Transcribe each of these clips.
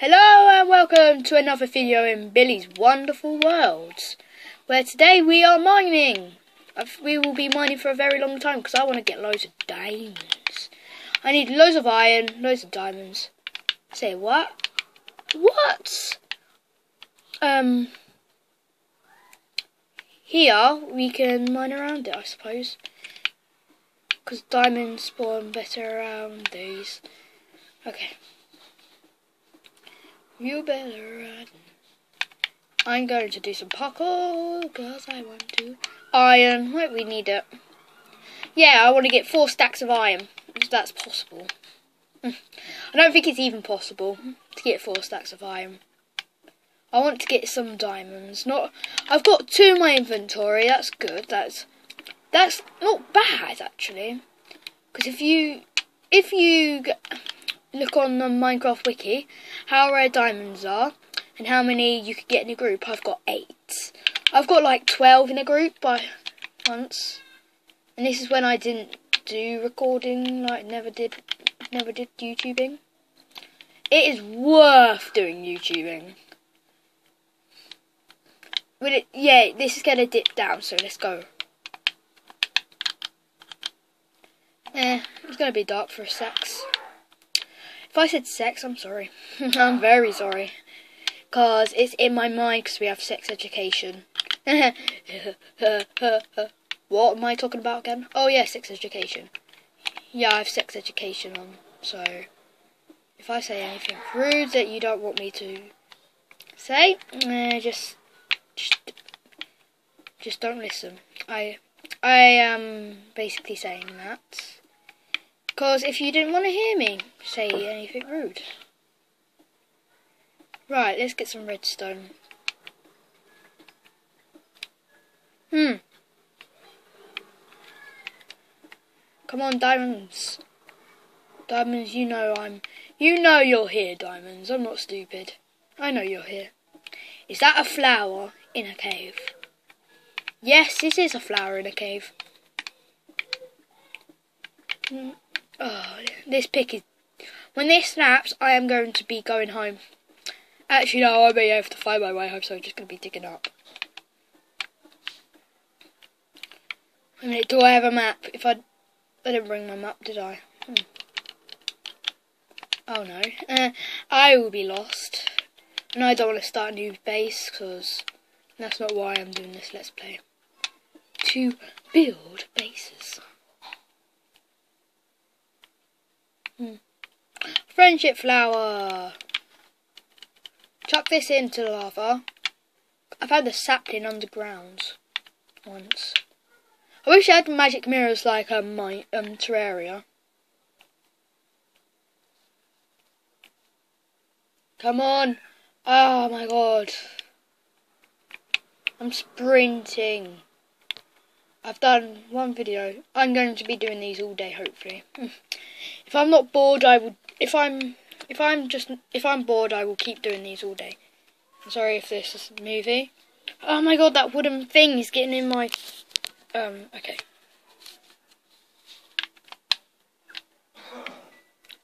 Hello and welcome to another video in Billy's Wonderful Worlds, where today we are mining. We will be mining for a very long time because I want to get loads of diamonds. I need loads of iron, loads of diamonds. Say what? What? Um, here we can mine around it, I suppose. Because diamonds spawn better around these. Okay. You better run. I'm going to do some parkour because I want to. Iron, Wait, we need it. Yeah, I want to get four stacks of iron, if that's possible. Mm. I don't think it's even possible to get four stacks of iron. I want to get some diamonds. Not, I've got two in my inventory. That's good. That's that's not bad actually. Because if you if you look on the Minecraft wiki how rare diamonds are and how many you could get in a group. I've got eight. I've got like 12 in a group by once. And this is when I didn't do recording, like never did never did YouTubing. It is worth doing YouTubing. But it, yeah, this is gonna dip down, so let's go. Eh, it's gonna be dark for a sec. If I said sex, I'm sorry. I'm very sorry. Because it's in my mind because we have sex education. what am I talking about again? Oh yeah, sex education. Yeah, I have sex education on. So, if I say anything rude that you don't want me to say, eh, just, just, just don't listen. I, I am basically saying that. Because if you didn't want to hear me say anything rude. Right, let's get some redstone. Hmm. Come on, diamonds. Diamonds, you know I'm... You know you're here, diamonds. I'm not stupid. I know you're here. Is that a flower in a cave? Yes, this is a flower in a cave. Hmm. Oh, this pick is... When this snaps, I am going to be going home. Actually, no, I be able to find my way home, so I'm just going to be digging up. A minute, do I have a map? If I... I didn't bring my map, did I? Hmm. Oh no. Uh, I will be lost. And I don't want to start a new base, because that's not why I'm doing this Let's Play. To build bases. Hmm. Friendship flower. Chuck this into the lava. I found a sapling underground once. I wish I had magic mirrors like um, my um, Terraria. Come on. Oh my god. I'm sprinting. I've done one video. I'm going to be doing these all day, hopefully. if I'm not bored, I would. If I'm, if I'm just, if I'm bored, I will keep doing these all day. I'm sorry if this is a movie. Oh my god, that wooden thing is getting in my. Um. Okay.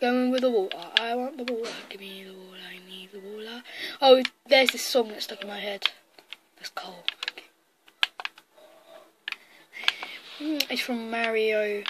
Going with the water. I want the water. Give me the water. I need the water. Oh, there's this song that's stuck in my head. That's cold. Mm, it's from Mario.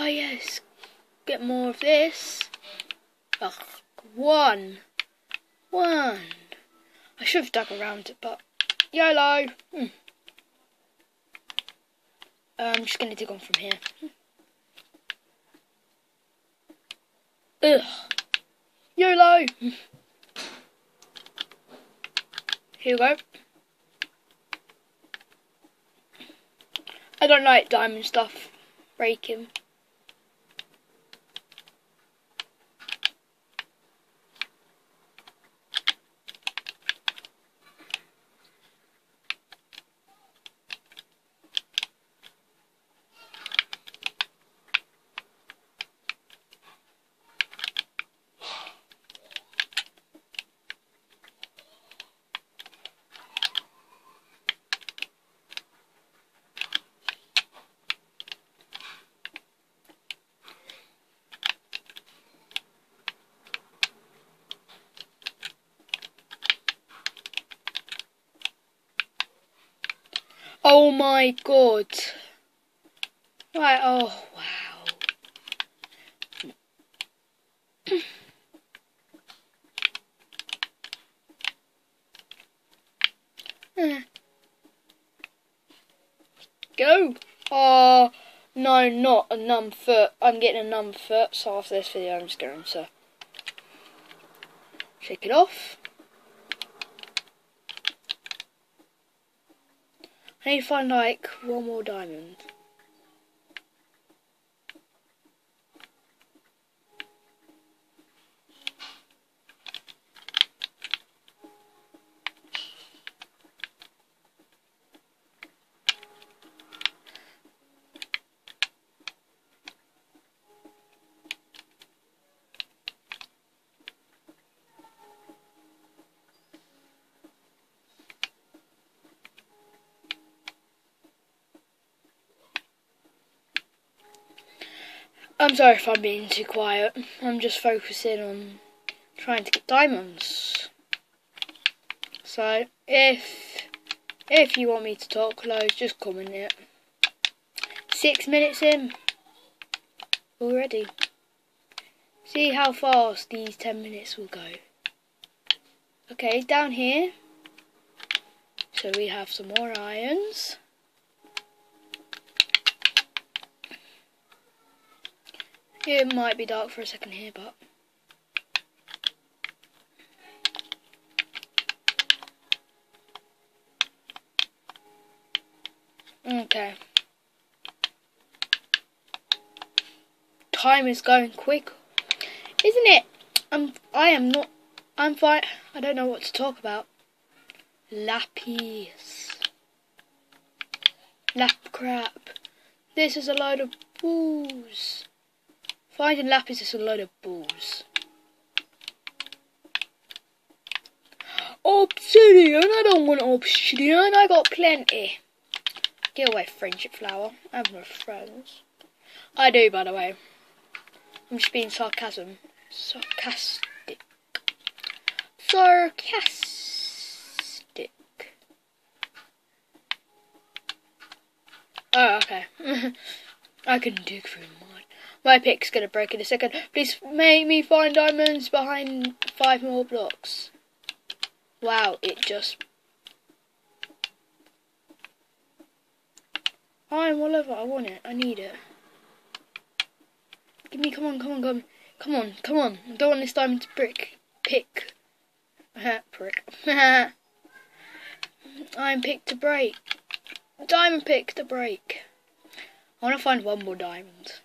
Oh, yes. Get more of this. Ugh, one. One. I should have dug around it, but YOLO. Hmm. I'm just going to dig on from here. Ugh. YOLO. Here we go. I don't like diamond stuff breaking. Oh my god. Right, oh wow. Go! Oh, no, not a numb foot. I'm getting a numb foot, so after this video I'm just going um, to shake it off. I need to find like one more diamond. I'm sorry if I'm being too quiet. I'm just focusing on trying to get diamonds. So if if you want me to talk loads, just comment it. Six minutes in already. See how fast these ten minutes will go. Okay, down here. So we have some more irons. It might be dark for a second here, but... Okay. Time is going quick, isn't it? I'm. I am not. I'm fine. I don't know what to talk about. Lapis. Lap crap. This is a load of booze. Finding lapis is a load of balls. Obsidian? I don't want obsidian. I got plenty. Get away, friendship flower. I have no friends. I do, by the way. I'm just being sarcasm. Sarcastic. Sarcastic. Oh, okay. I can dig through my pick's gonna break in a second. Please make me find diamonds behind five more blocks. Wow, it just... Fine, whatever, I want it. I need it. Give me, come on, come on, come on. Come on, come on. I don't want this diamond to brick. Pick. I'm picked to break. Diamond pick to break. I want to find one more diamond.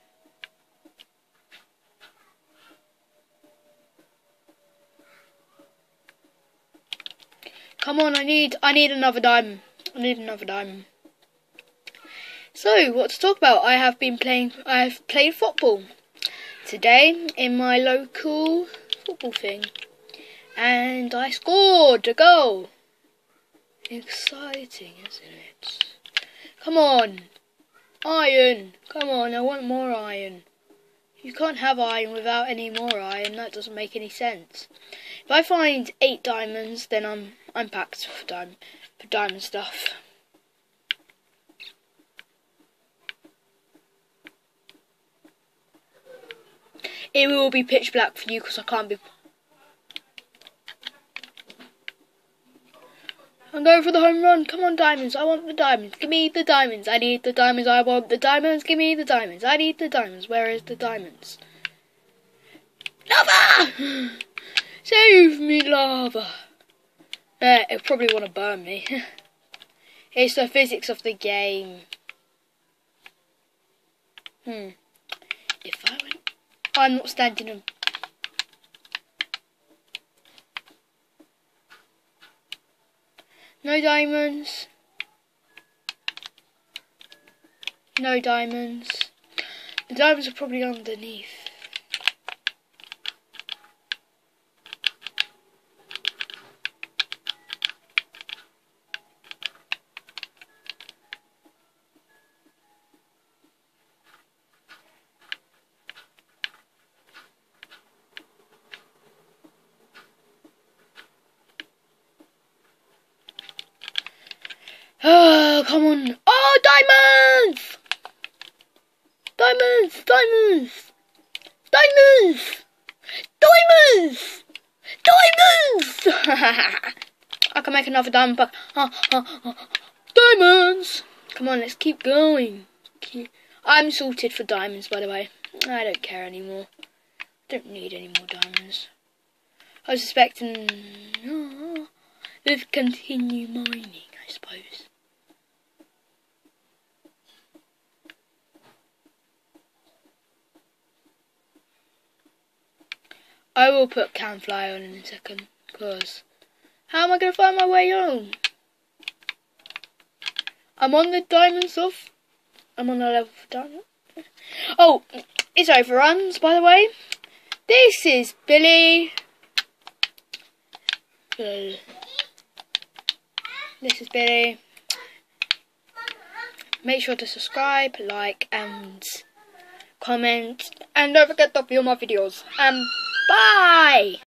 Come on, I need I need another diamond. I need another diamond. So, what to talk about? I have been playing I have played football today in my local football thing. And I scored a goal. Exciting, isn't it? Come on. Iron. Come on, I want more iron. You can't have iron without any more iron. That doesn't make any sense. If I find eight diamonds, then I'm I'm packed for diamond for diamond stuff. It will be pitch black for you because I can't be. I'm going for the home run. Come on, diamonds. I want the diamonds. Give me the diamonds. I need the diamonds. I want the diamonds. Give me the diamonds. I need the diamonds. Where is the diamonds? Lava! Save me, lava. Uh, it'll probably want to burn me. it's the physics of the game. Hmm. If I went... I'm not standing in... No diamonds. No diamonds. The diamonds are probably underneath. Come on. Oh, diamonds! Diamonds! Diamonds! Diamonds! Diamonds! Diamonds! I can make another diamond oh. Diamonds! Come on, let's keep going. I'm sorted for diamonds, by the way. I don't care anymore. I don't need any more diamonds. I was expecting... Oh, let's continue mining, I suppose. I will put Camfly on in a second, because how am I going to find my way home? I'm on the diamonds of... I'm on the level for diamond. Oh, it's overruns, by the way. This is Billy. This is Billy. Make sure to subscribe, like, and comment. And don't forget to view my videos. Um, Bye.